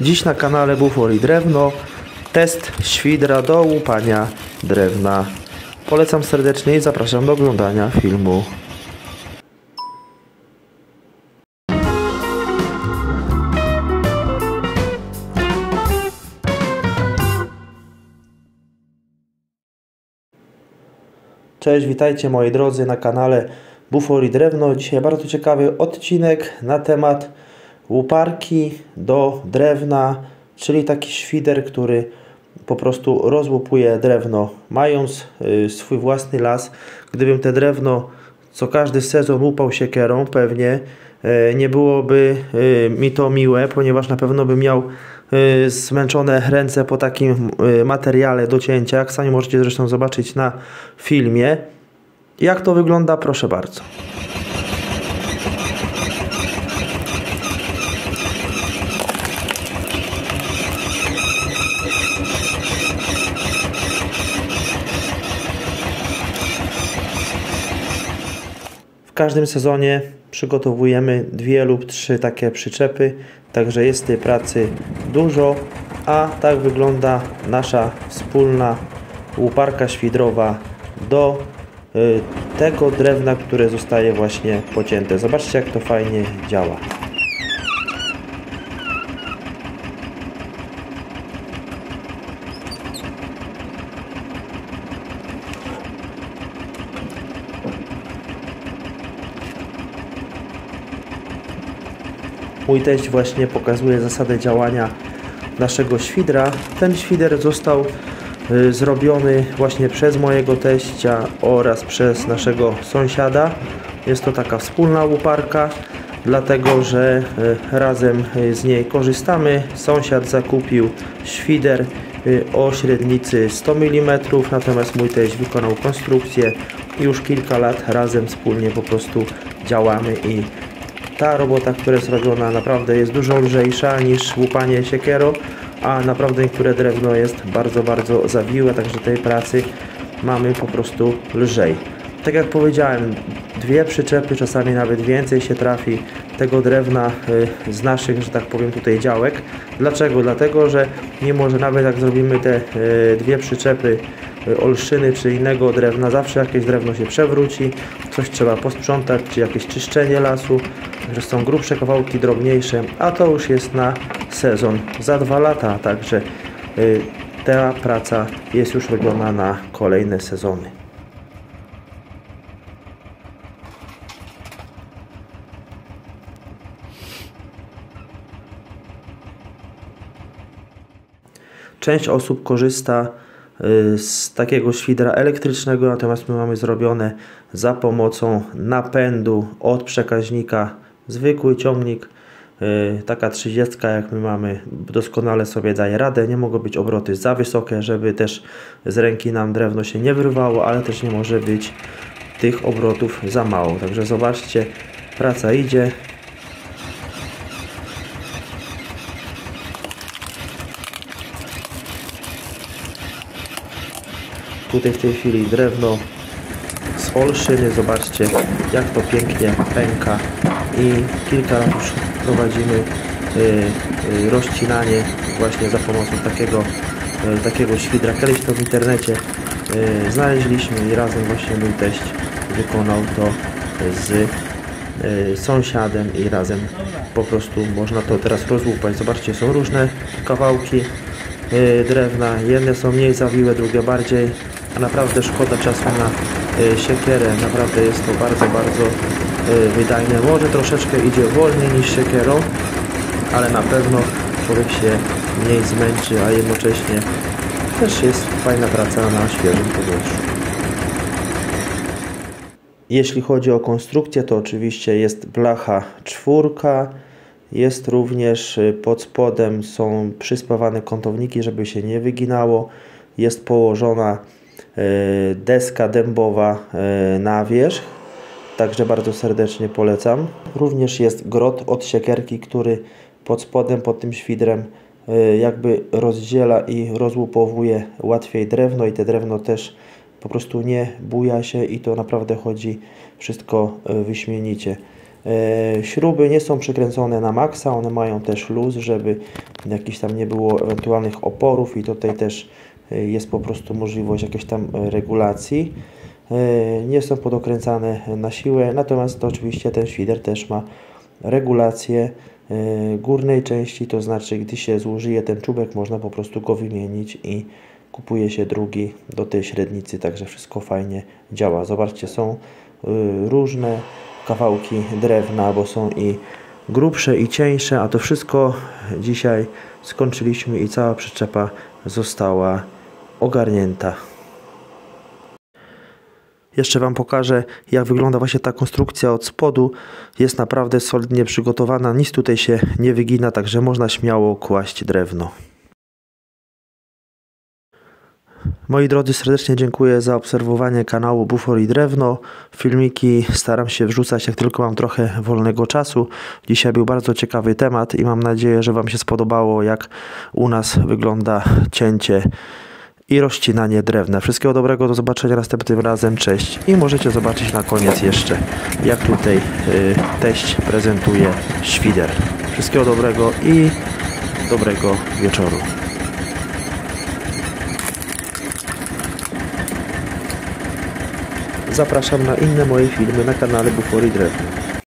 Dziś na kanale Bufor i Drewno test świdra do łupania drewna. Polecam serdecznie i zapraszam do oglądania filmu. Cześć, witajcie moi drodzy na kanale Bufor i Drewno. Dzisiaj bardzo ciekawy odcinek na temat łuparki do drewna, czyli taki świder, który po prostu rozłupuje drewno. Mając y, swój własny las, gdybym te drewno co każdy sezon łupał siekierą, pewnie y, nie byłoby y, mi to miłe, ponieważ na pewno bym miał zmęczone ręce po takim materiale do cięcia, jak sami możecie zresztą zobaczyć na filmie. Jak to wygląda? Proszę bardzo. W każdym sezonie przygotowujemy dwie lub trzy takie przyczepy, także jest tej pracy dużo, a tak wygląda nasza wspólna łuparka świdrowa do y, tego drewna, które zostaje właśnie pocięte. Zobaczcie jak to fajnie działa. Mój teść właśnie pokazuje zasadę działania naszego świdra. Ten świder został y, zrobiony właśnie przez mojego teścia oraz przez naszego sąsiada. Jest to taka wspólna łuparka, dlatego że y, razem y, z niej korzystamy. Sąsiad zakupił świder o średnicy 100 mm, natomiast mój teść wykonał konstrukcję już kilka lat razem wspólnie po prostu działamy i ta robota, która jest robiona naprawdę jest dużo lżejsza niż łupanie siekierą, a naprawdę niektóre drewno jest bardzo, bardzo zawiłe, także tej pracy mamy po prostu lżej. Tak jak powiedziałem, dwie przyczepy, czasami nawet więcej się trafi tego drewna y, z naszych, że tak powiem tutaj działek. Dlaczego? Dlatego, że mimo, że nawet jak zrobimy te y, dwie przyczepy olszyny czy innego drewna, zawsze jakieś drewno się przewróci, coś trzeba posprzątać, czy jakieś czyszczenie lasu, że są grubsze kawałki, drobniejsze, a to już jest na sezon za dwa lata, także y, ta praca jest już robiona na kolejne sezony. Część osób korzysta y, z takiego świdra elektrycznego, natomiast my mamy zrobione za pomocą napędu od przekaźnika zwykły ciągnik. y, Taka 30 jak my mamy doskonale sobie daje radę. Nie mogą być obroty za wysokie, żeby też z ręki nam drewno się nie wyrwało, ale też nie może być tych obrotów za mało. Także zobaczcie, praca idzie. Tutaj w tej chwili drewno z olszyny. Zobaczcie, jak to pięknie pęka. I kilka już prowadzimy y, y, rozcinanie właśnie za pomocą takiego, y, takiego świdra. Kiedyś to w internecie znaleźliśmy i razem właśnie mój teść wykonał to z sąsiadem i razem po prostu można to teraz rozłupać. Zobaczcie, są różne kawałki drewna. Jedne są mniej zawiłe, drugie bardziej. A naprawdę szkoda czasu na y, siekierę. Naprawdę jest to bardzo, bardzo y, wydajne. Może troszeczkę idzie wolniej niż siekierą, ale na pewno człowiek się mniej zmęczy, a jednocześnie też jest fajna praca na świeżym powietrzu. Jeśli chodzi o konstrukcję, to oczywiście jest blacha czwórka. Jest również y, pod spodem są przyspawane kątowniki, żeby się nie wyginało. Jest położona deska dębowa y, na wierzch. Także bardzo serdecznie polecam. Również jest grot od siekierki, który pod spodem, pod tym świdrem y, jakby rozdziela i rozłupowuje łatwiej drewno i te drewno też po prostu nie buja się i to naprawdę chodzi wszystko wyśmienicie. E, Śruby nie są przykręcone na maksa, one mają też luz, żeby jakichś tam nie było ewentualnych oporów i tutaj też e, jest po prostu możliwość jakiejś tam e, regulacji. E, Nie są podokręcane na siłę, natomiast to oczywiście ten świder też ma regulację e, górnej części, to znaczy gdy się zużyje ten czubek, można po prostu go wymienić i kupuje się drugi do tej średnicy, także wszystko fajnie działa. Zobaczcie, są różne kawałki drewna, bo są i grubsze i cieńsze, a to wszystko dzisiaj skończyliśmy i cała przyczepa została ogarnięta. Jeszcze Wam pokażę, jak wygląda właśnie ta konstrukcja od spodu. Jest naprawdę solidnie przygotowana, nic tutaj się nie wygina, także można śmiało kłaść drewno. Moi drodzy, serdecznie dziękuję za obserwowanie kanału Bufor i Drewno. Filmiki staram się wrzucać, jak tylko mam trochę wolnego czasu. Dzisiaj był bardzo ciekawy temat i mam nadzieję, że Wam się spodobało, jak u nas wygląda cięcie i rozcinanie drewna. Wszystkiego dobrego, do zobaczenia następnym razem, cześć. I możecie zobaczyć na koniec jeszcze, jak tutaj y, teść prezentuje świder. Wszystkiego dobrego i dobrego wieczoru. Zapraszam na inne moje filmy na kanale Bufory Drewno.